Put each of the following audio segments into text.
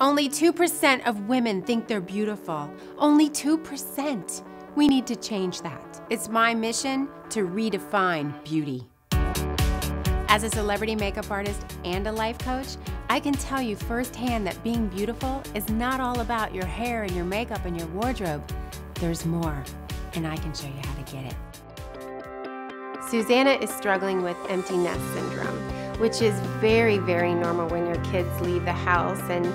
Only 2% of women think they're beautiful. Only 2%. We need to change that. It's my mission to redefine beauty. As a celebrity makeup artist and a life coach, I can tell you firsthand that being beautiful is not all about your hair and your makeup and your wardrobe. There's more, and I can show you how to get it. Susanna is struggling with empty nest syndrome, which is very, very normal when your kids leave the house and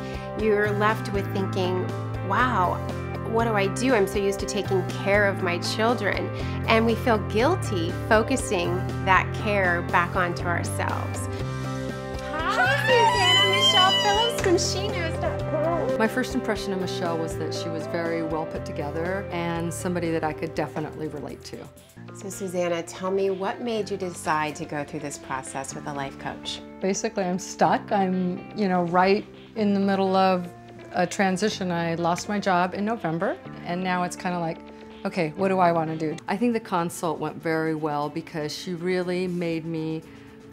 you're left with thinking, wow, what do I do? I'm so used to taking care of my children. And we feel guilty focusing that care back onto ourselves. Hi, Susanna Michelle Phillips from SheKnows.com. My first impression of Michelle was that she was very well put together and somebody that I could definitely relate to. So Susanna, tell me what made you decide to go through this process with a life coach? Basically, I'm stuck. I'm, you know, right in the middle of a transition. I lost my job in November, and now it's kind of like, okay, what do I want to do? I think the consult went very well because she really made me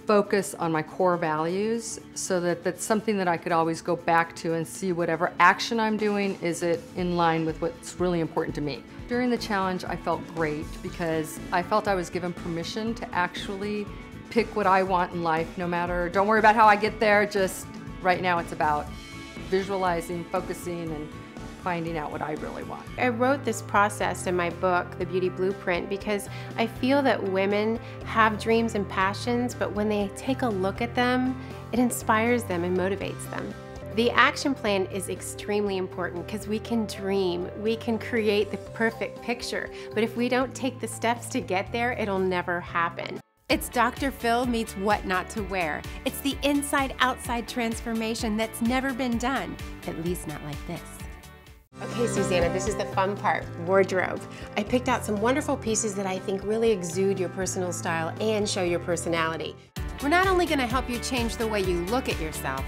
focus on my core values so that that's something that I could always go back to and see whatever action I'm doing, is it in line with what's really important to me. During the challenge, I felt great because I felt I was given permission to actually pick what I want in life, no matter, don't worry about how I get there, just right now it's about visualizing, focusing, and finding out what I really want. I wrote this process in my book, The Beauty Blueprint, because I feel that women have dreams and passions, but when they take a look at them, it inspires them and motivates them. The action plan is extremely important because we can dream, we can create the perfect picture, but if we don't take the steps to get there, it'll never happen. It's Dr. Phil meets what not to wear. It's the inside outside transformation that's never been done, at least not like this. Okay, Susanna, this is the fun part, wardrobe. I picked out some wonderful pieces that I think really exude your personal style and show your personality. We're not only gonna help you change the way you look at yourself,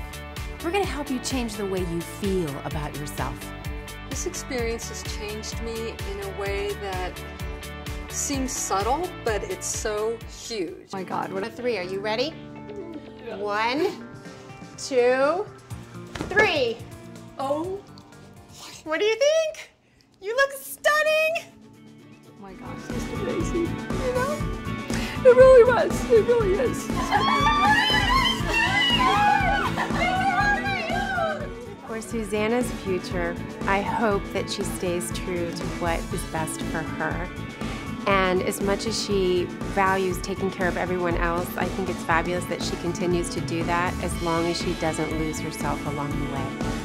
we're gonna help you change the way you feel about yourself. This experience has changed me in a way that seems subtle, but it's so huge. Oh my God, what a three, are you ready? Yeah. One, two, three. Oh what do you think? You look stunning. Oh my gosh, this is amazing. You know? It really was. It really is. For Susanna's future, I hope that she stays true to what is best for her. And as much as she values taking care of everyone else, I think it's fabulous that she continues to do that as long as she doesn't lose herself along the way.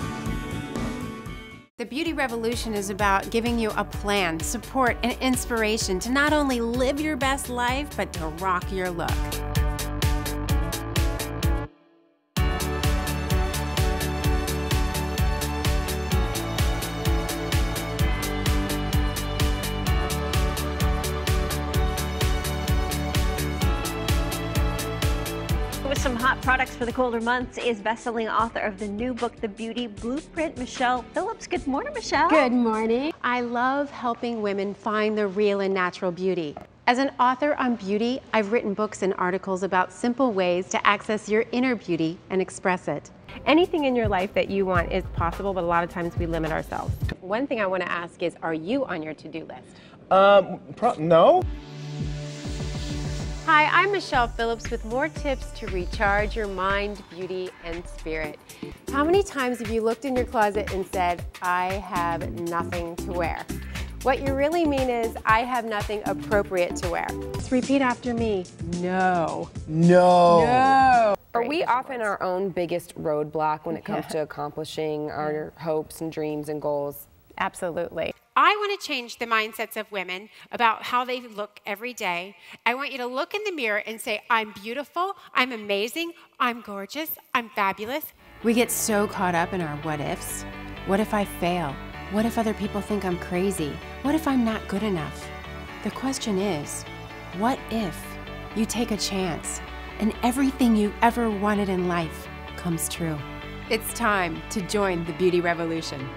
Beauty Revolution is about giving you a plan, support, and inspiration to not only live your best life, but to rock your look. Hot products for the colder months is best-selling author of the new book, The Beauty Blueprint, Michelle Phillips. Good morning, Michelle. Good morning. I love helping women find the real and natural beauty. As an author on beauty, I've written books and articles about simple ways to access your inner beauty and express it. Anything in your life that you want is possible, but a lot of times we limit ourselves. One thing I want to ask is, are you on your to-do list? Um, no. Hi, I'm Michelle Phillips with more tips to recharge your mind, beauty, and spirit. How many times have you looked in your closet and said, I have nothing to wear? What you really mean is, I have nothing appropriate to wear. Just repeat after me. No. No. No. Are we often our own biggest roadblock when it comes to accomplishing our hopes and dreams and goals? Absolutely. I want to change the mindsets of women about how they look every day. I want you to look in the mirror and say, I'm beautiful, I'm amazing, I'm gorgeous, I'm fabulous. We get so caught up in our what ifs. What if I fail? What if other people think I'm crazy? What if I'm not good enough? The question is, what if you take a chance and everything you ever wanted in life comes true? It's time to join the beauty revolution.